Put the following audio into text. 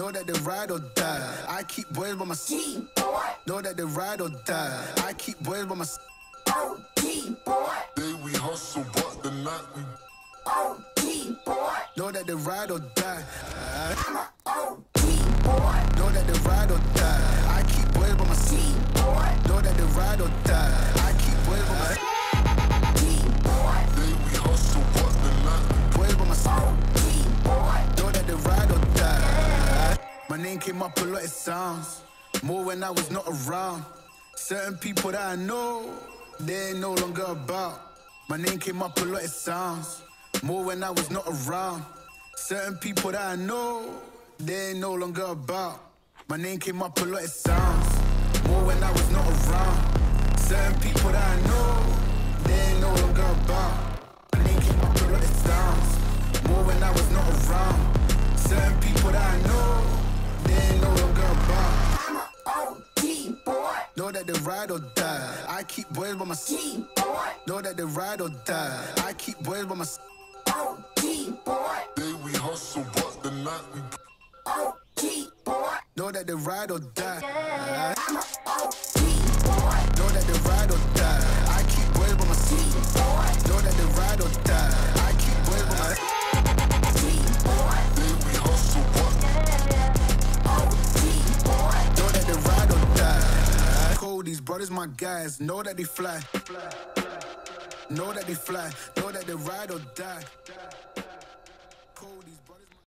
Know that they ride or die. I keep boys by my side. Know that they ride or die. I keep boys by my side. Oh, Day we hustle, but the night we oh, Know that they ride or die. I'm a oh, OG boy. Know that they ride or die. I keep boys by my side. Boy Know that they ride or die. Name came up a lot, it sounds. More when I was not around. Certain people that I know, they ain't no longer about. My name came up a lot, it sounds. More when I was not around. Certain people that I know, they ain't no longer about. My name came up a lot, it sounds. More when I was not around. Certain people that I know, Know that they ride or die. I keep boys by my side. Know that they ride or die. I keep boys by my side. day we hustle, but the night we Know that they ride or die. I'm a deep boy. Know that they ride or die. I keep boys by my side. Know that they ride or die. brothers, my guys, know that they fly. Know that they fly, know that they ride or die.